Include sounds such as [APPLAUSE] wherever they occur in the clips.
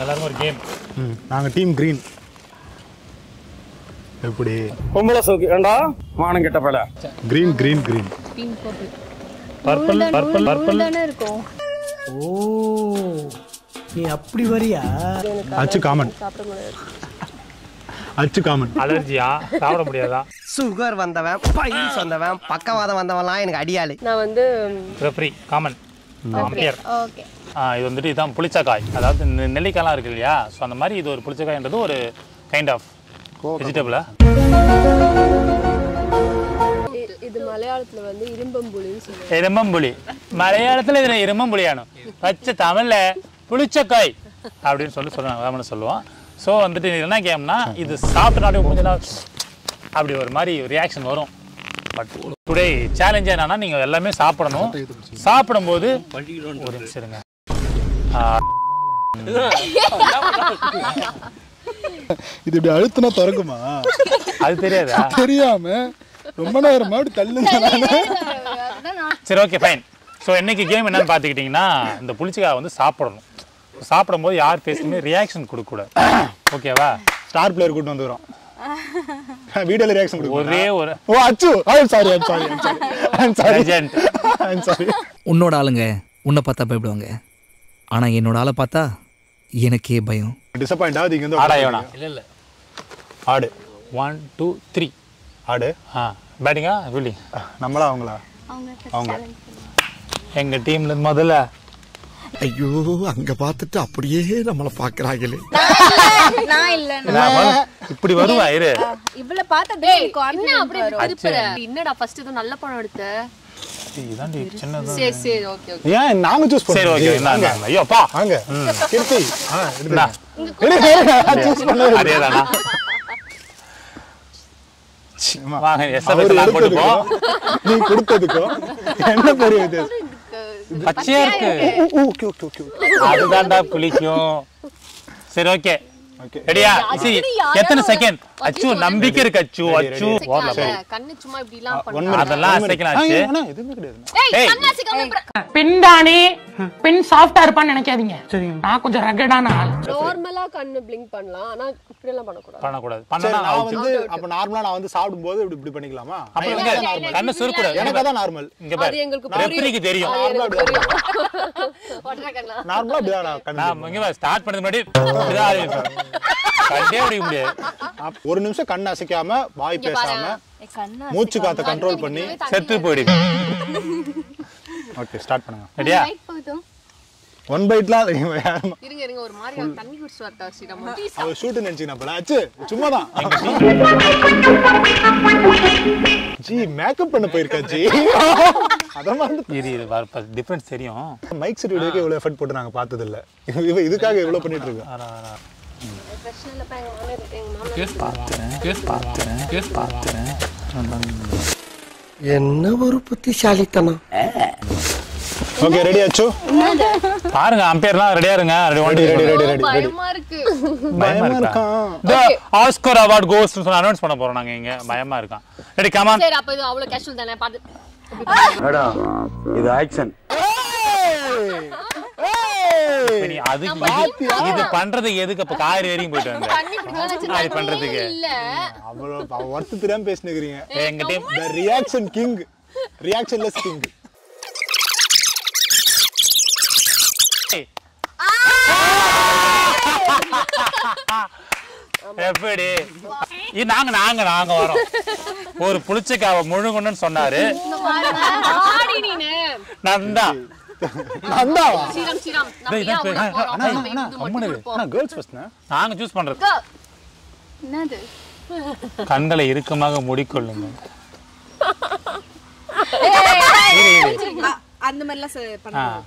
எல்லாரும் ஒரு கேம் ம், நாங்க டீம் கிரீன் எப்படி? பொம்பளை சோக்கு ஏண்டா? மானம் கெட்ட பல. Green green green purple purple purple தானே இருக்கும். ஓ நீ அப்படி வரியா? அச்சு காமன் அச்சு காமன் அலர்ஜியா சாப்பிட முடியாதா? சுகர் வந்தவன் பைல்ஸ் வந்தவன் பக்கவாதம் வந்தவன்லாம் எனக்கு அடியாளு. நான் வந்து ரெஃப்ரி காமன் அம்பியர் ஓகே இது வந்துட்டு இதுதான் புளிச்சக்காய். அதாவது நெல்லிக்காய்லாம் இருக்கு இல்லையா? ஸோ அந்த மாதிரி இது ஒரு புளிச்சக்காய்ன்றது ஒரு கைண்ட் ஆஃப் வெஜிடபிளா இது மலையாளத்துல வந்து இரும்பம்புலின்னு சொல்லுவாங்க. எரும்பம்புலி மலையாளத்தில் இதில் எரும்பம்புலியானோ பச்சை தமிழ்ல புளிச்சக்காய் அப்படின்னு சொல்லி சொல்லுவாங்க அதான் சொல்லுவோம். ஸோ வந்துட்டு என்ன கேம்னா இது சாப்பிட்ட நாட்டு முடிஞ்சா அப்படி ஒரு மாதிரி ரியாக்ஷன் வரும். பட் டுடே சேலஞ்ச் என்னன்னா நீங்கள் எல்லாமே சாப்பிடணும். சாப்பிடும்போது ஒரு நிமிஷம் இருங்க. [LAUGHS] இது இப்படி அழுத்தினா திறக்குமா? அது தெரியாதா? [LAUGHS] தெரியாம ரொம்ப நேரமா அப்படி நானு. சரி ஓகே ஃபைன் ஸோ இன்னைக்கு கேம் என்னன்னு பார்த்துக்கிட்டிங்கன்னா இந்த புளிச்சக்காய் வந்து சாப்பிடணும். சாப்பிடும்போது யார் பேசுமே ரியாக்ஷன் கொடுக்கக்கூடாது. ஓகேவா ஸ்டார் பிளேயர் கூட்டு வந்துக்கிறோம். வீடியோல ரியாக்ஷன் கொடுக்கும் ஒரே ஒரு ஓ அச்சு. I'm sorry I'm sorry I'm sorry I'm sorry உன்னோட ஆளுங்க உன்னை பார்த்தா பயப்படுவாங்க. ஆனா என்னோட ஆளை பார்த்தா எனக்கே பயம். டிசப்பாயிண்ட் ஆகுது இங்க வந்து ஆடா இவனா? ஆடு. ஒன் டூ த்ரீ ஆடு. ஆ பேட்டிங்கா ஃபீல்டிங் நம்மளா அவங்களா? அவங்க எங்கள் டீமில் முதல்ல ஐயோ அங்க பார்த்துட்டு அப்படியே நம்மளை பாக்குறாங்களே நான் இல்ல நான் வரு- இப்படி வருவா இரு. இவ்வளவு பார்த்தா என்ன அப்படி திருப்புற? என்னடா ஃபர்ஸ்ட் இது நல்ல படம் எடுத்த? இதாண்டி சின்னது. சரி சரி ஓகே ஓகே ஏன் நாங்க சூஸ் சரி பண்ணோம் ஓகே வாங்க. ஐயோ பா வாங்க. கீர்த்தி. ஆ இந்தா. சூஸ் பண்ண அதேதானா வாங்க அவர் எஸ்எம்எஸ் நான் போட்டுப்போம் எடுத்ததுக்கும் நீ கொடுத்ததுக்கும் என்ன பெரிய வித்தியாசம்? பச்சையா இருக்கு ஓகே ஓகே ஓகே அதுதான்டா குளிக்கும் சரி ஓகே ரெடியா சரி எத்தனை செகண்ட் அச்சு நம்பிக்கை இருக்கு அச்சு. அச்சு. கண்ணு சும்மா இப்படி எல்லாம் பண்ணு அதெல்லாம் அசைக்கலாம் ஆச்சு. ஆனா எதுவுமே கிடையாது. பெண் தானே பெண் சாஃப்டா இருப்பான்னு நினைக்காதீங்க. நான் கொஞ்சம் ரகடான ஆள். நார்மலா கண்ணு பிளிங்க் பண்ணலாம். ஆனா இப்படி எல்லாம் பண்ணக்கூடாது. பண்ணக்கூடாது. சரி பண்ணா நான் வந்து அப்ப நார்மலா நான் வந்து சாப்பிடும்போது இப்படி இப்படி பண்ணிக்கலாமா? நார்மல் கண்ணு சுருக்கூடாது எனக்கு அதான் நார்மல் இங்க அது பாரு எங்களுக்கு. ரெஃப்ரிக்கு தெரியும் நார்மலா. [LAUGHS] நார்மலா கண்ணு. நான் இங்க ஸ்டார்ட் பண்ணது முன்னாடி [LAUGHS] பிடிக்க முடியாது. ஒரு நிமிஷம் கண் அசைக்காம வாய். பேசாம கண்ணு மூச்சு காத்த கண்ட்ரோல் கண்ணு பண்ணி செத்து போயிடுங்க ஓகே ஸ்டார்ட் பண்ணுங்க. ரெடியா. ஒன் பைட்லாம் இருங்க இருங்க ஒரு மாதிரி தண்ணி குடிச்சு வரட்டா ஸ்ரீராம் அவர் ஷூட்டு நினைச்சுனா அச்சு சும்மா தான் ஜி மேக்கப் பண்ண போயிருக்கா ஜி? அத மாதிரி இது இது டிஃபரன்ஸ் தெரியும். மைக் செட் வீடியோக்கு இவ்வளவு எஃபர்ட் போட்டு நாங்க பார்த்தது இல்ல இவ இதுக்காக இவ்வளவு பண்ணிட்டு இருக்கோம் என்ன ஒரு புத்திசாலித்தனம்? ஓகே ரெடி ஆச்சு பாருங்க அம்பையர்லாம் ரெடியா இருங்க. Ready one ready ready ready பயமா இருக்கு. பயமா இருக்கா? இந்த ஆஸ்கர் அவார்ட் கோஸ் அனௌன்ஸ் பண்ண போறோம் நாங்க இங்க. பயமா இருக்கான் ரெடி கமான் சரி அப்ப இது அவ்வளவு கேஷுவல் தானே? பாத்து இது ஆக்ஷன் நீ அதுக்கு இது இது பண்றது எதுக்கு? அப்ப கார் ஏறியும் போயிட்டு வந்த. தண்ணி குடிக்கலாம் அது பண்றதுக்கு. இல்ல. அவ்வளவு ஒர்த்து தெரியாம பேசினுக்கிறீங்க. எங்க team the reaction king reactionless king எப்படி? நாங்க நாங்க நாங்க வரோம். ஒரு புளிச்சக்காவை முழுங்கணும்னு சொன்னாரு. ஆடி நீனு. நந்தா அந்தாவா ஸ்ரீராம் ஸ்ரீராம் நம்ம ஏன் உள்ள போறோம்? நம்ம இது மட்டும். கொடுப்போம் அண்ணா கேர்ள்ஸ் ஃபர்ஸ்ட்னா நாங்க சூஸ் பண்றது. என்னது? கண்களை இறுக்கமாக மூடிக்கொள்ளுங்க. அந்த மாதிரிலாம் ச- பண்ண ஆ,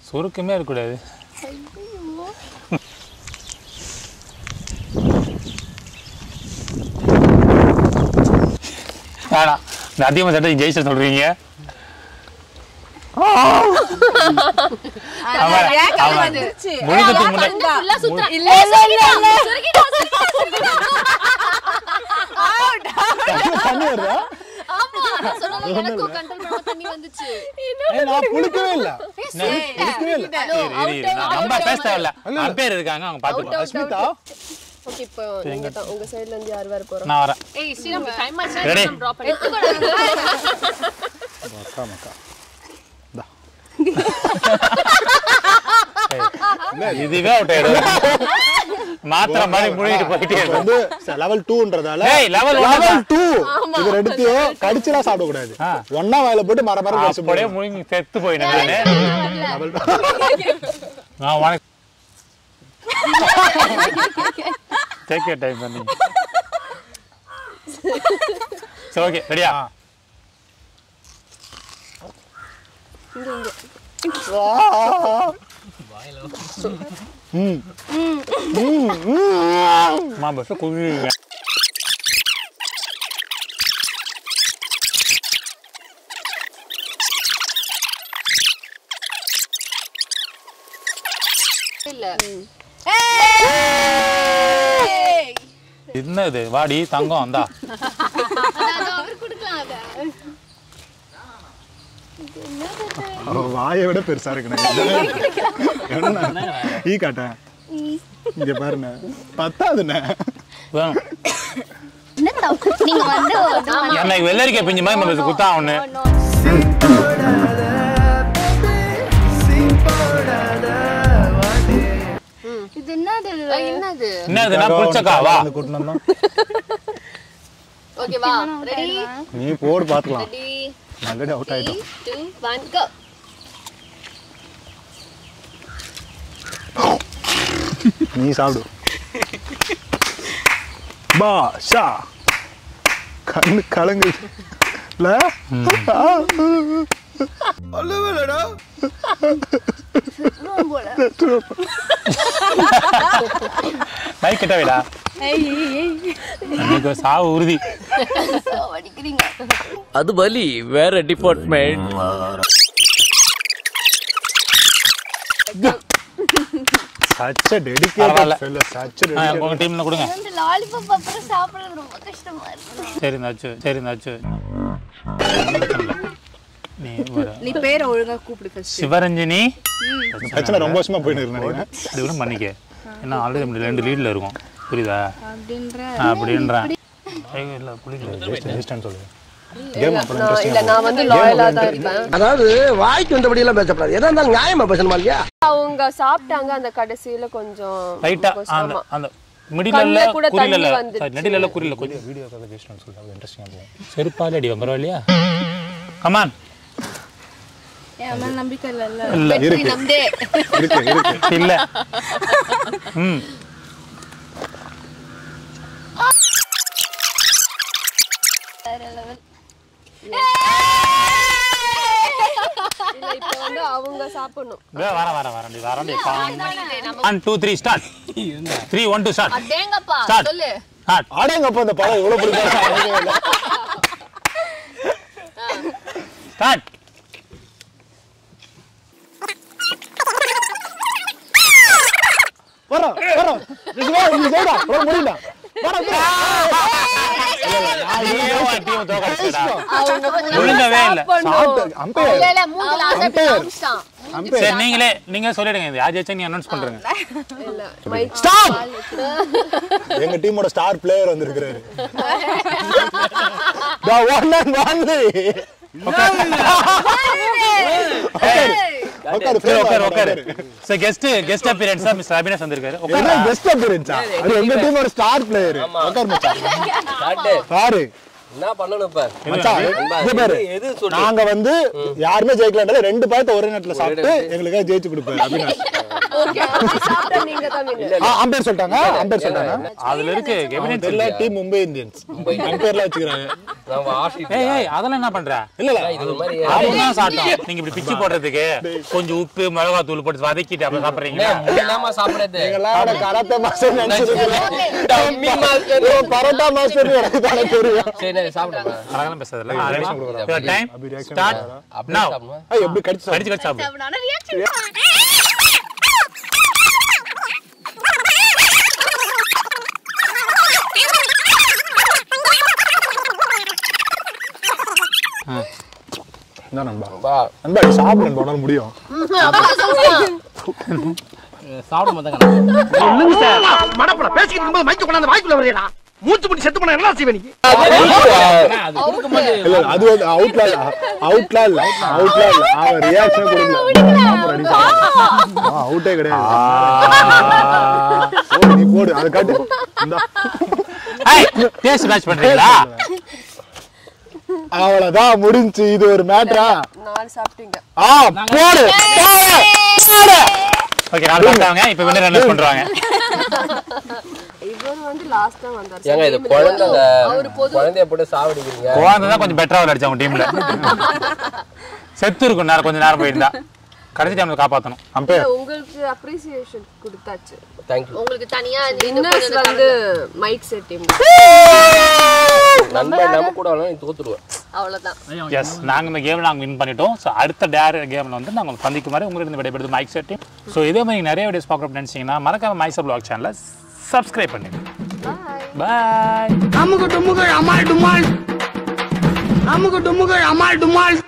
சுருக்கமே இருக்கக்கூடாது. வேணாம். இந்த அதிகமாக சட்டை ஜெயிச்ச சொல்றீங்க. இருக்காங்க அவங்க ஓகே இப்போ நீங்க உங்க சைடுல இருந்து யார் வர போறோம் நான் வரேன் ஏய் ஸ்ரீராம் டைம் ஆச்சு Ready? நம்ம டிராப் பண்ணி மக்கா மக்கா இதுவே அவுட் ஆயிடும் மாத்திர மாதிரி முழுகிட்டு போயிட்டே வந்து லெவல் டூன்றதால ஏய் லெவல் லெவல் டூ இது ரெண்டுத்தையும் கடிச்சுலாம் சாப்பிட கூடாது. ஒன்னா வாயில போட்டு மர மரம் பேச அப்படியே முழுங்கி செத்து போயிட்டேன் நான். உனக்கு டேக் யூர் டைம் பண்ணி சரி ஓகே ரெடியா மா பஸ் குழுங்க இல்ல என்னது வாடி தங்கம் அந்தா வாயை விட பெருசா இருக்கு என்ன? ஈ காட்டேன் இங்க பாருண்ணே. பத்தாதுண்ணே. வேணும். நீங்க வந்து எனக்கு வெள்ளரிக்கை பிஞ்சு மாதிரி குத்தா ஒண்ணு இது என்னது? என்னது? என்னதுன்னா ஓகேவா ரெடி நீ போடு பாத்துக்கலாம். ரெடி ஆல்ரெடி அவுட் ஆயிட்டோம் 2 1 கோ நீ சாப்பிடு பா ஷா கண்ணு கலங்கு இல்ல கை கிட்ட வைடா எனக்கு சாவு உறுதி. அது வலி வேற டிபார்ட்மெண்ட் சச்ச. டெடிகேட்டட் ஃபெல்லோ சச்ச ஆ, உங்க டீம்ல கொடுங்க. இந்த லாலிபாப் அப்புறம் சாப்பிடுறது ரொம்ப கஷ்டமா இருக்கு. சரி நச்சு சரி நச்சு நீ ஒரு நீ பேரை ஒழுங்கா கூப்பிடு ஃபர்ஸ்ட் சிவரஞ்சனி. பிரச்சனை ரொம்ப வருஷமா போயிட்டு இருக்கு நினைக்கிறேன். அது கூட பண்ணிக்க. ஏன்னா ஆல்ரெடி ரெண்டு லீட்ல இருக்கும். புரியுதா? அப்படின்றேன் இல்ல புரியல. ஜெயிச்சிட்டேன்னு சொல்லு கேம் அப்புறம் நான் இல்ல நான் வந்து லாயலா தான் இருப்பேன். அதாவது வாய்க்கு வந்தபடி எல்லாம் பேசப்படாது எதா இருந்தாலும் நியாயமா பேசணுமா இல்லையா? அவங்க சாப்பிட்டாங்க அந்த கடைசியில கொஞ்சம் லைட்டா அந்த. அந்த மிடில் கண்ணுல இல்ல கூட குறியில தண்ணி இல்ல. வந்துருச்சு. நெடில இல்ல குறியில கொஞ்சம். வீடியோக்காக ஜெயிச்சிட்டேன்னு சொல்லு அது இன்ட்ரெஸ்டிங்காக போகும். செருப்பாலே அடி பரவாயில்லையா கமான் என் மேல நம்பிக்கை இல்லைல்ல இல்ல? வெற்றி நம்தே இருக்கு இருக்கு. [LAUGHS] இல்ல. [LAUGHS] ம். வந்து அவங்க சாப்பிடணும். வர வர வரண்டி வரண்டி one two three start three one two start அடேங்கப்பா. சொல்லு. ஸ்டார்ட் ஆடேங்கப்பா இந்த படம் இவ்வளவு பிடிக்கும் ஸ்டார்ட் வரோம் வரோம் இது நீங்களே நீங்க சொல்லிடுங்க யார் ஜெயிச்சா நீ அனௌன்ஸ் பண்றீங்க. எங்க டீமோட ஸ்டார் பிளேயர் வந்திருக்கிறாரு. உட்காரு உட்காரு கெஸ்ட் கெஸ்ட் அப்பியரன்ஸா மிஸ்டர் அபினேஷ் வந்திருக்காரு. உட்காரு? கெஸ்ட் ஆ? அது எங்க டீமோட ஸ்டார் பிளேயர் உட்காரு மச்சான். [LAUGHS] பாரு. என்ன பண்ணணும் இப்ப மச்சான் இங்க பாரு. எது சொல்லு? நாங்க வந்து யாருமே ஜெயிக்கலன்றத ரெண்டு பழத்தை ஒரே நேரத்துல சாப்பிட்டு எங்களுக்காக ஜெயிச்சு கொடுப்பாரு அபினாஷ். ஓகே சாப்பிட்டா நீங்க தான் win. ஆ, அம்பேர் சொல்லிட்டாங்க அம்பேர் சொல்லிட்டாங்க. அதுல இருக்கு டீம் மும்பை இந்தியன்ஸ் அம்பேர்லாம் வச்சுக்கிறாங்க. அதெல்லாம் என்ன பண்ற? இல்ல இல்ல. இது ஒரு மாதிரி அதுதான் சாப்பிட்டோம். நீங்க இப்படி பிச்சு போடுறதுக்கு கொஞ்சம் உப்பு மிளகா தூள் போட்டு வதக்கிட்டு அப்புறம் சாப்பிடுறீங்களா? என்னமா சாப்பிடுறது. எங்களாம் கராத்தே மாஸ்டர் நினைச்சிருக்கீங்க. மீன் மாஸ்டர் பரோட்டா மாஸ்டர் எனக்கு தானே தெரியும். சரி டைம் ஸ்டார்ட் நவ எப்படி கடிச்சு கடிச்சு கடிச்சு சாப்பிடு. என்ன நண்பா. நண்பா நீ சாப்பிடு நண்பா உன்னால முடியும். சாப்பிட மாட்டாங்க மடப்பட பேசிக்கிட்டு இருக்கும்போது மைக்க கொண்டாந்து வாய்க்குள்ள வரையடா மூச்சு முடி செத்து போனா என்ன செய்வே நீ? இல்ல அது வந்து அவுட்லா இல்ல. அவுட்லா இல்ல. அவுட்லா இல்ல. அவன் ரியாக்ஷன் கொடுக்கல. அவுட்டே கிடையாது. போடு, நீ போடு. அதை காட்டு. டேஸ்ட் மேட்ச் பண்றீங்களா? அவ்வளவுதான் முடிஞ்சு. இது ஒரு மேட்டரா நாலு சாப்பிட்டீங்க. ஆ போடு. ஓகே நாலு பார்த்தாங்க இப்போ பண்றாங்க இவர் வந்து லாஸ்ட் தான் வந்தார். ஏங்க இது குழந்தைய போட்டு சாவடிக்கிறீங்க குழந்தை தான் கொஞ்சம் பெட்டரா விளையாடுச்சு அவங்க டீம்ல செத்து இருக்கும் நேரம் கொஞ்சம் நேரம் போயிருந்தா. கடைசி டைம்ல காப்பாத்தணும். அம்பேர் உங்களுக்கு அப்ரிசியேஷன் கொடுத்தாச்சு. தேங்க்யூ உங்களுக்கு தனியா வின்னர்ஸ் வந்து மைக் செட் டீம் நம்ம கூட வரலாம் நீ தோத்துருவேன் அவ்வளவுதான். எஸ் நாங்க இந்த கேம் நாங்க வின் பண்ணிட்டோம். ஸோ அடுத்த டேர் கேம்ல வந்து நாங்கள் சந்திக்கும் மாதிரி உங்களுக்கு விடைபெறுது மைக் செட் டீம் ஸோ இதே மாதிரி நிறைய வீடியோஸ் பார்க்கணும் நினைச்சீங்கன்னா மறக்காம மைசர் பிளாக் சேனலை சப்ஸ்கிரைப் பண்ணுங்க பாய் அமுக டுமுக அமால் டுமால். அமுக டுமுக அமால் டுமால்.